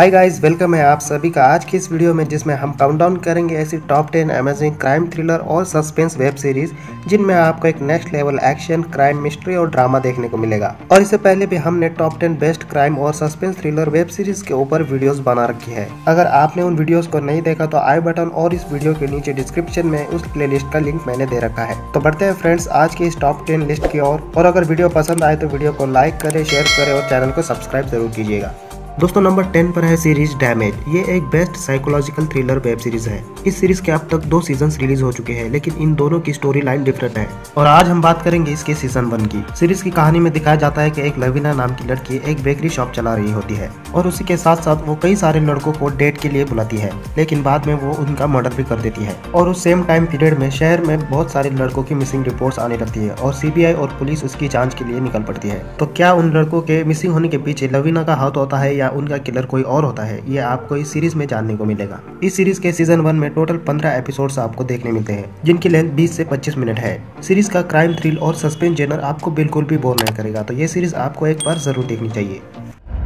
Hi guys welcome है आप सभी का आज की इस वीडियो में, जिसमें हम काउंटडाउन करेंगे ऐसी टॉप 10 अमेजिंग क्राइम थ्रिलर और सस्पेंस वेब सीरीज़ जिनमें आपको एक next level action crime mystery और ड्रामा देखने को मिलेगा। और इससे पहले भी हमने टॉप 10 बेस्ट क्राइम और सस्पेंस थ्रिलर वेब सीरीज़ के ऊपर वीडियोस बना रखी है। अगर आपने उन वीडियोस को नहीं देखा तो आई बटन और इस वीडियो के नीचे डिस्क्रिप्शन में उस प्ले का लिंक मैंने दे रखा है। तो बढ़ते हैं फ्रेंड्स आज की इस टॉप टेन लिस्ट की और अगर वीडियो पसंद आए तो वीडियो को लाइक करे शेयर करे और चैनल को सब्सक्राइब ज़रूर कीजिएगा। दोस्तों, नंबर टेन पर है सीरीज़ डैमेज ये एक best psychological thriller web series है। इस सीरीज़ के अब तक दो सीज़न रिलीज़ हो चुके हैं, लेकिन इन दोनों की स्टोरी लाइन डिफरेंट है। और आज हम बात करेंगे इसके सीज़न वन की। सीरीज़ की कहानी में दिखाया जाता है की एक लवीना नाम की लड़की एक बेकरी शॉप चला रही होती है, और उसी के साथ साथ वो कई सारे लड़कों को डेट के लिए बुलाती है, लेकिन बाद में वो उनका मर्डर भी कर देती है। और उस सेम टाइम पीरियड में शहर में बहुत सारे लड़कों की मिसिंग रिपोर्ट्स आने लगती है, और सीबीआई और पुलिस उसकी जाँच के लिए निकल पड़ती है। तो क्या उन लड़कों के मिसिंग होने के पीछे लवीना का हाथ होता है या उनका किलर कोई और होता है ये आपको इस सीरीज़ में जानने को मिलेगा। इस सीरीज़ के सीज़न वन में टोटल पंद्रह एपिसोड आपको देखने मिलते हैं जिनकी लेंथ बीस ऐसी पच्चीस मिनट है। सीरीज़ का क्राइम थ्रिल और सस्पेंस जेनर आपको बिल्कुल भी बोर नहीं करेगा तो ये सीरीज़ आपको एक बार ज़रूर देखनी चाहिए।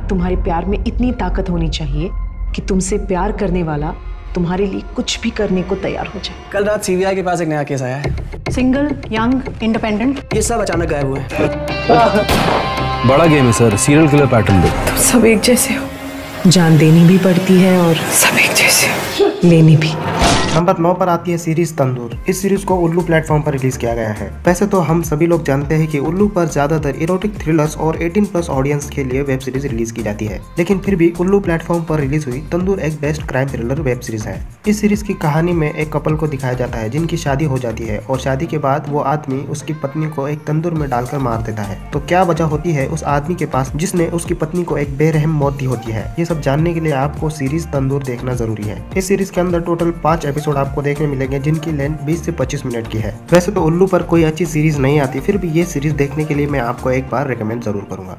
तुम्हारे प्यार में इतनी ताकत होनी चाहिए कि तुमसे प्यार करने वाला तुम्हारे लिए कुछ भी करने को तैयार हो जाए। कल रात सीबीआई के पास एक नया केस आया है। सिंगल यंग इंडिपेंडेंट ये सब अचानक गायब हुए बड़ा गेम है सर सीरियल किलर पैटर्न दो। तुम सब एक जैसे हो। जान देनी भी पड़ती है और सब एक जैसे हो। लेनी भी। नंबर नौ पर आती है सीरीज़ तंदूर। इस सीरीज़ को उल्लू प्लेटफॉर्म पर रिलीज़ किया गया है। वैसे तो हम सभी लोग जानते हैं कि उल्लू पर ज़्यादातर इरोटिक थ्रिलर्स और 18 प्लस ऑडियंस के लिए वेब सीरीज़ रिलीज़ की जाती है। लेकिन फिर भी उल्लू प्लेटफॉर्म पर रिलीज़ हुई तंदूर एक best crime thriller web series है। इस सीरीज़ की कहानी में एक कपल को दिखाया जाता है, जिनकी शादी हो जाती है और शादी के बाद वो आदमी उसकी पत्नी को एक तंदूर में डालकर मार देता है। तो क्या वजह होती है उस आदमी के पास, जिसने उसकी पत्नी को एक बेरहम मौत दी होती है? ये सब जानने के लिए आपको सीरीज़ तंदूर देखना ज़रूरी है। इस सीरीज़ के अंदर टोटल पाँच एपिसोड आपको देखने मिलेंगे जिनकी लेंथ 20 से 25 मिनट की है। वैसे तो उल्लू पर कोई अच्छी सीरीज़ नहीं आती फिर भी ये सीरीज़ देखने के लिए मैं आपको एक बार रिकमेंड ज़रूर करूँगा।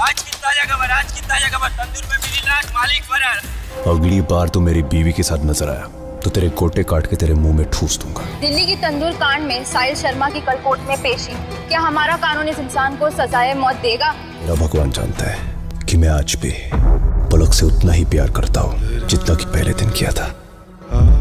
आज की ताज़ा खबर आज की ताज़ा खबर तंदूर में मिली लाश मालिक फरार। अगली बार तो मेरी बीवी के साथ नज़र आया तो तेरे गोटे काट के तेरे मुँह में ठूस दूँगा। दिल्ली की तंदूर कांड में साहिल शर्मा की कल कोर्ट में पेशी। क्या हमारा कानून इस इंसान को सजाए मौत देगा? मेरा भगवान जानता है कि मैं आज भी पलक से उतना ही प्यार करता हूँ जितना कि पहले दिन किया था।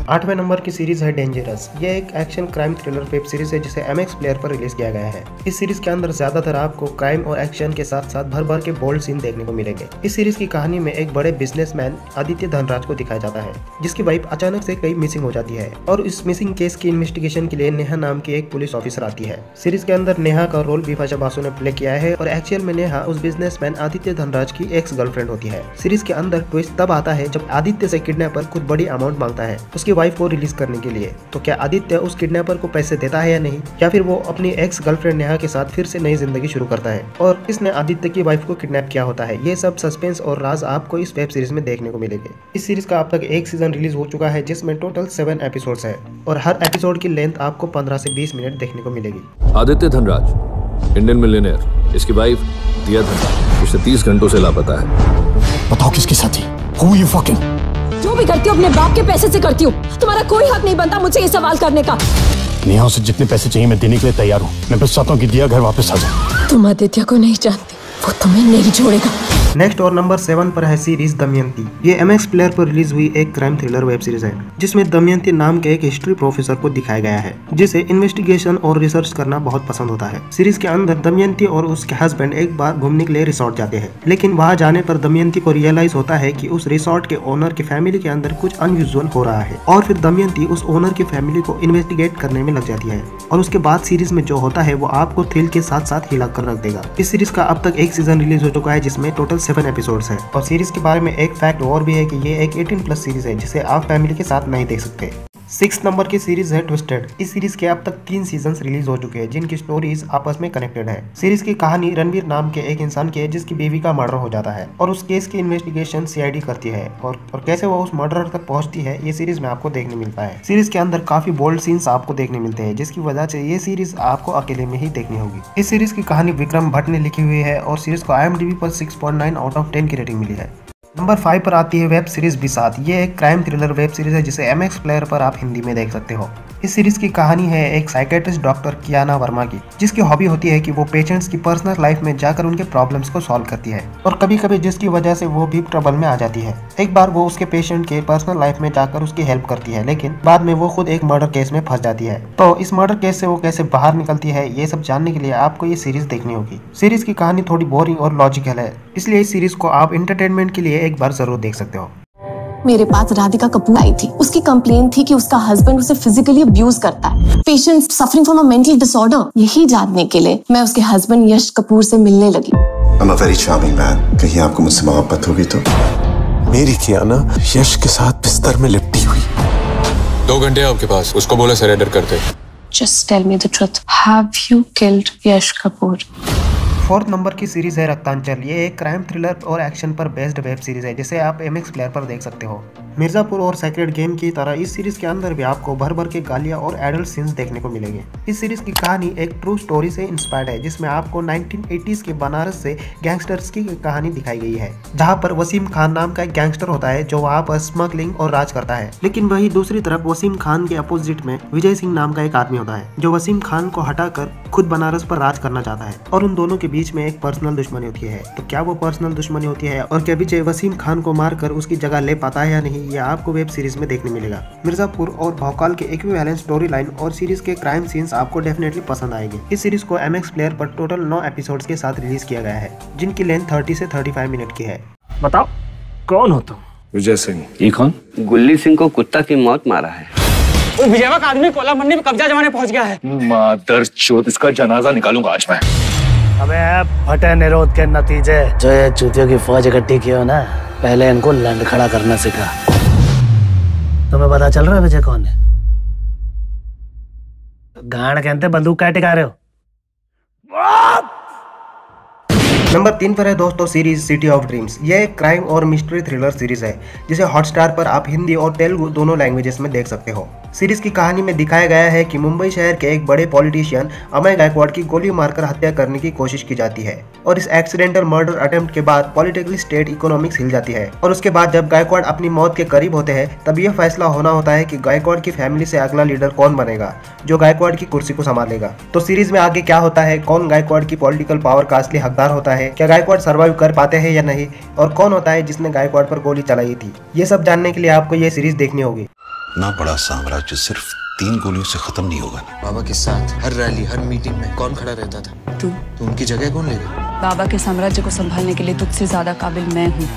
आठवें नंबर की सीरीज़ है डेंजरस ये एक action crime thriller web series है, जिसे एमएक्स प्लेयर पर रिलीज़ किया गया है। इस सीरीज़ के अंदर ज़्यादातर आपको क्राइम और एक्शन के साथ साथ भर भर के बोल्ड सीन देखने को मिलेंगे। इस सीरीज़ की कहानी में एक बड़े बिजनेसमैन आदित्य धनराज को दिखाया जाता है, जिसकी वाइफ अचानक से कई मिसिंग हो जाती है, और इस मिसिंग केस की इन्वेस्टिगेशन के लिए नेहा नाम की एक पुलिस ऑफिसर आती है। सीरीज़ के अंदर नेहा का रोल बिपाशा बासु ने प्ले किया है, और एक्चुअल में नेहा उस बिजनेसमैन आदित्य धनराज की एक्स गर्लफ्रेंड होती है। सीरीज़ के अंदर ट्विस्ट तब आता है जब आदित्य से किडनैपर कुछ बड़ी अमाउंट माँगता है। उसकी वाइफ को रिलीज़ करने के लिए। तो क्या आदित्य उस किडनैपर को पैसे देता है या नहीं? या फिर वो अपनी एक्स गर्लफ्रेंड नेहा के साथ फिर से नई ज़िंदगी शुरू करता है? और किसने आदित्य की वाइफ को किडनैप किया होता है? ये सब सस्पेंस और राज आपको इस वेब सीरीज़ में देखने को मिलेंगे। इस सीरीज़ का अब तक एक सीज़न रिलीज़ हो चुका है जिसमें टोटल सेवन एपिसोड है। और हर एपिसोड की लेंथ आपको पंद्रह से बीस मिनट देखने को मिलेगी। आदित्य धनराज इंडियन मिलियनियर इसकी वाइफ दिया धनराज पिछले तीस घंटों से लापता है। बताओ किसकी साथी हु यू फकिंग जो भी करती हूँ अपने बाप के पैसे से करती हूँ। तुम्हारा कोई हक नहीं बनता मुझे ये सवाल करने का। नेहा उसे जितने पैसे चाहिए मैं देने के लिए तैयार हूँ। मैं बस चाहता हूँ की दिया घर वापस आ जाए। तुम आदित्य को नहीं जानती वो तुम्हें नहीं छोड़ेगा नेक्स्ट और नंबर सेवन पर है सीरीज़ दमयंती। ये एम एक्स प्लेयर पर रिलीज़ हुई एक क्राइम थ्रिलर वेब सीरीज़ है, जिसमें दमयंती नाम के एक हिस्ट्री प्रोफेसर को दिखाया गया है, जिसे इन्वेस्टिगेशन और रिसर्च करना बहुत पसंद होता है। सीरीज़ के अंदर दमयंती और उसके हस्बैंड एक बार घूमने के लिए रिसोर्ट जाते हैं, लेकिन वहाँ जाने पर दमयंती को रियलाइज़ होता है की उस रिसोर्ट के ओनर की फैमिली के अंदर कुछ अनयूजुअल हो रहा है, और फिर दमयंती उस ओनर की फैमिली को इन्वेस्टिगेट करने में लग जाती है, और उसके बाद सीरीज़ में जो होता है वो आपको थ्रिल के साथ साथ हिला कर रख देगा। इस सीरीज़ का अब तक एक सीज़न रिलीज़ हो चुका है, जिसमें टोटल सेवन एपिसोड्स है। और सीरीज़ के बारे में एक फैक्ट और भी है कि ये एक 18 प्लस सीरीज़ है, जिसे आप फैमिली के साथ नहीं देख सकते। सिक्स नंबर की सीरीज़ है ट्विस्टेड। इस सीरीज़ के अब तक तीन सीज़न रिलीज़ हो चुके हैं जिनकी स्टोरीज आपस में कनेक्टेड है। सीरीज़ की कहानी रणवीर नाम के एक इंसान की है जिसकी बेबी का मर्डर हो जाता है और उस केस की इन्वेस्टिगेशन सीआईडी करती है और, और कैसे वो उस मर्डर तक पहुँचती है ये सीरीज़ में आपको देखने मिलता है। सीरीज़ के अंदर काफ़ी बोल्ड सीन्स आपको देखने मिलते हैं जिसकी वजह से ये सीरीज़ आपको अकेले में ही देखनी होगी। इस सीरीज़ की कहानी विक्रम भट्ट ने लिखी हुई है और सीरीज़ को आई पर सिक्स आउट ऑफ़ टेन की रेटिंग मिली है। नंबर फाइव पर आती है वेब सीरीज़ बिसात ये एक क्राइम थ्रिलर वेब सीरीज़ है, जिसे एम एक्स प्लेयर पर आप हिंदी में देख सकते हो। इस सीरीज़ की कहानी है एक साइकेट्रिस्ट डॉक्टर कियाना वर्मा की, जिसकी हॉबी होती है कि वो पेशेंट्स की पर्सनल लाइफ में जाकर उनके प्रॉब्लम्स को सॉल्व करती है और कभी कभी जिसकी वजह से वो भी ट्रबल में आ जाती है। एक बार वो उसके पेशेंट के पर्सनल लाइफ में जाकर उसकी हेल्प करती है, लेकिन बाद में वो खुद एक मर्डर केस में फंस जाती है। तो इस मर्डर केस से वो कैसे बाहर निकलती है, ये सब जानने के लिए आपको ये सीरीज़ देखनी होगी। सीरीज़ की कहानी थोड़ी बोरिंग और लॉजिकल है इसलिए इस सीरीज़ को आप इंटरटेनमेंट के लिए एक बार ज़रूर देख सकते हो। मेरे पास राधिका कपूर आई थी। उसकी कंप्लेन थी कि उसका हस्बैंड उसे फिजिकली अब्यूज करता है। Patient suffering from a mental disorder यही जानने के लिए मैं उसके हस्बैंड यश कपूर से मिलने लगी। I'm a very charming man. कहीं आपको मुझसे मोहब्बत होगी तो? मेरी कियाना यश के साथ बिस्तर में लिपटी हुई। दो घंटे आपके पास। उसको बोला सरेंडर करते just tell me the truth have you killed Yash Kapoor? Fourth number की सीरीज़ है रक्तांचल ये एक क्राइम थ्रिलर और एक्शन पर बेस्ड वेब सीरीज़ है, जिसे आप एम एक्स प्लेयर पर देख सकते हो। मिर्जापुर और सेक्रेट गेम की तरह इस सीरीज़ के अंदर भी आपको भर भर के गालियाँ और एडल्ट सीन्स देखने को मिलेंगे। इस सीरीज़ की कहानी एक ट्रू स्टोरी से इंस्पायर्ड है, जिसमें आपको 1980s के बनारस से गैंगस्टर्स की कहानी दिखाई गई है, जहाँ पर वसीम खान नाम का एक गैंगस्टर होता है, जो वहाँ पर स्मगलिंग और राज करता है। लेकिन वही दूसरी तरफ़ वसीम खान के अपोजिट में विजय सिंह नाम का एक आदमी होता है, जो वसीम खान को हटाकर खुद बनारस पर राज करना चाहता है और उन दोनों के बीच में एक पर्सनल दुश्मनी होती है। तो क्या वो पर्सनल दुश्मनी होती है? और क्या विजय वसीम खान को मारकर उसकी जगह ले पाता है या नहीं ये आपको वेब सीरीज़ में देखने मिलेगा। मिर्जापुर और भोकाल के इक्विवेलेंट स्टोरी लाइन और सीरीज़ के क्राइम सीन्स आपको डेफिनेटली पसंद आएँगे। इस सीरीज़ को एम एक्स प्लेयर पर टोटल नौ एपिसोड के साथ रिलीज़ किया गया है जिनकी लेंथ थर्टी से थर्टी फाइव मिनट की है। बताओ कौन हो तुम? विजय सिंह। ये कौन? गुल्ली सिंह को कुत्ता की मौत मारा है। विजयवा का आदमी कोला मंडी में कब्जा जमाने पहुँच गया है। मादर चोत इसका जनाजा निकालूँगा आज मैं। अबे फटे निरोध के नतीजे। जो ये चूतियों की फौज इकट्ठी की हो ना पहले इनको लंड खड़ा करना सिखा। तुम्हें पता चल रहा है विजय कौन है? गाण कहते बंदूक क्या टिका रहे हो। नंबर तीन पर है दोस्तों सीरीज़ सिटी ऑफ़ ड्रीम्स यह एक क्राइम और मिस्ट्री थ्रिलर सीरीज़ है, जिसे हॉटस्टार पर आप हिंदी और तेलुगु दोनों लैंग्वेजेस में देख सकते हो। सीरीज़ की कहानी में दिखाया गया है कि मुंबई शहर के एक बड़े पॉलिटिशियन अमय गायकवाड़ की गोली मारकर हत्या करने की कोशिश की जाती है और इस एक्सीडेंटल मर्डर अटेम्प्ट के बाद पॉलिटिकली स्टेट इकोनॉमिक्स हिल जाती है और उसके बाद जब गायकवाड़ अपनी मौत के करीब होते हैं, तब यह फैसला होना होता है कि गायकवाड़ की फैमिली से अगला लीडर कौन बनेगा, जो गायकवाड़ की कुर्सी को संभालेगा। तो सीरीज़ में आगे क्या होता है, कौन गायकवाड़ की पॉलिटिकल पावर का असली हकदार होता है क्या गायकवाड़ सर्वाइव कर पाते हैं या नहीं? और कौन होता है जिसने गायकवाड़ पर गोली चलाई थी? ये सब जानने के लिए आपको ये सीरीज़ देखनी होगी। ना बड़ा साम्राज्य सिर्फ़ तीन गोलियों से खत्म नहीं होगा। बाबा के साथ हर रैली हर मीटिंग में कौन खड़ा रहता था? तू। तो उनकी जगह कौन लेगा बाबा के साम्राज्य को संभालने के लिए तुझसे ज़्यादा काबिल मैं हूँ।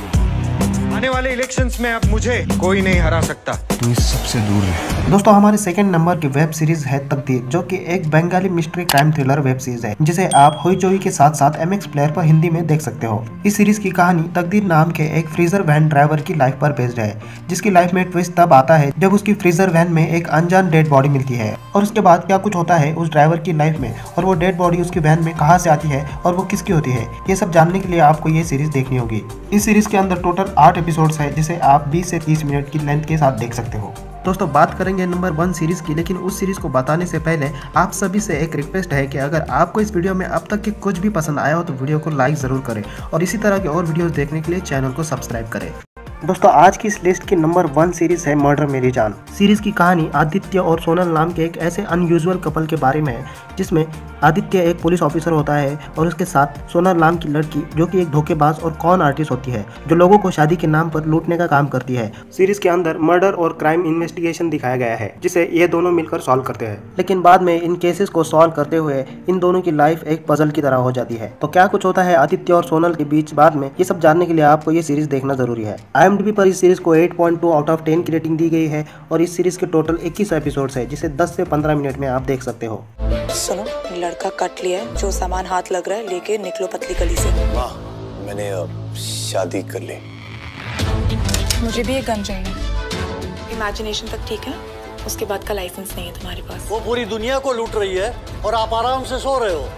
आने वाले इलेक्शंस में अब मुझे कोई नहीं हरा सकता। तू इस सबसे दूर रहे दोस्तों हमारे सेकंड नंबर की वेब सीरीज़ है तकदीर जो कि एक Bengali mystery crime thriller web series है जिसे आप हुई चोई के साथ साथ एम प्लेयर पर हिंदी में देख सकते हो। इस सीरीज़ की कहानी तकदीर नाम के एक फ्रीजर वैन ड्राइवर की लाइफ पर बेस्ड है जिसकी लाइफ में ट्विस्ट तब आता है जब उसकी फ्रीजर वैन में एक अनजान डेड बॉडी मिलती है और उसके बाद क्या कुछ होता है उस ड्राइवर की लाइफ में और वो डेड बॉडी उसकी वैन में कहाँ से आती है और वो किसकी होती है ये सब जानने के लिए आपको ये सीरीज़ देखनी होगी। इस सीरीज़ के अंदर टोटल आठ एपिसोड्स हैं, जिसे आप 20 से 30 मिनट की लेंथ के साथ देख सकते हो। दोस्तों, बात करेंगे नंबर वन सीरीज़ की, लेकिन उस सीरीज़ को बताने से पहले आप सभी से एक रिक्वेस्ट है कि अगर आपको इस वीडियो में अब तक के कुछ भी पसंद आया हो तो वीडियो को लाइक ज़रूर करें और इसी तरह के और वीडियोस देखने के लिए चैनल को सब्सक्राइब करें। दोस्तों, आज की इस लिस्ट की नंबर वन सीरीज़ है मर्डर मेरी जान। सीरीज़ की कहानी आदित्य और सोनल नाम के एक ऐसे अनयूजुअल कपल के बारे में है, जिसमें आदित्य एक पुलिस ऑफिसर होता है और उसके साथ सोनल नाम की लड़की, जो कि एक धोखेबाज और कॉन आर्टिस्ट होती है, जो लोगों को शादी के नाम पर लूटने का काम करती है। सीरीज़ के अंदर मर्डर और क्राइम इन्वेस्टिगेशन दिखाया गया है, जिसे ये दोनों मिलकर सॉल्व करते हैं। लेकिन बाद में इन केसेस को सॉल्व करते हुए इन दोनों की लाइफ एक पजल की तरह हो जाती है। तो क्या कुछ होता है आदित्य और सोनल के बीच बाद में? ये सब जानने के लिए आपको ये सीरीज़ देखना ज़रूरी है। आई पर इस सीरीज़ को 8.2 आउट ऑफ़ 10 की रेटिंग दी गई है और इस सीरीज़ के टोटल 21 एपिसोड्स है जिसे 10 से 15 मिनट में आप देख सकते हो। सुनो लड़का कट लिया है जो सामान हाथ लग रहा है लेके निकलो पतली गली से। माँ मैंने शादी कर ली। मुझे भी एक गन चाहिए। इमेजिनेशन तक ठीक है? उसके बाद का लाइसेंस नहीं है तुम्हारे पास। वो पूरी दुनिया को लूट रही है और आप आराम से सो रहे हो।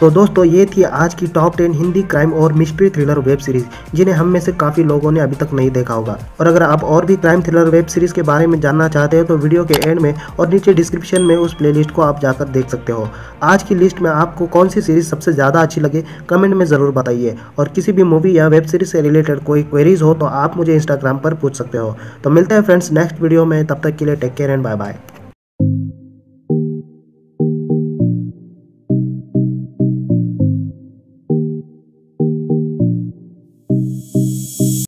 तो दोस्तों, ये थी आज की टॉप टेन हिंदी क्राइम और मिस्ट्री थ्रिलर वेब सीरीज़ जिन्हें हम में से काफ़ी लोगों ने अभी तक नहीं देखा होगा। और अगर आप और भी क्राइम थ्रिलर वेब सीरीज़ के बारे में जानना चाहते हो तो वीडियो के एंड में और नीचे डिस्क्रिप्शन में उस प्लेलिस्ट को आप जाकर देख सकते हो। आज की लिस्ट में आपको कौन सी सीरीज़ सबसे ज़्यादा अच्छी लगे कमेंट में ज़रूर बताइए। और किसी भी मूवी या वेब सीरीज़ से रिलेटेड कोई क्वेरीज हो तो आप मुझे इंस्टाग्राम पर पूछ सकते हो। तो मिलते हैं फ्रेंड्स नेक्स्ट वीडियो में, तब तक के लिए take care and bye bye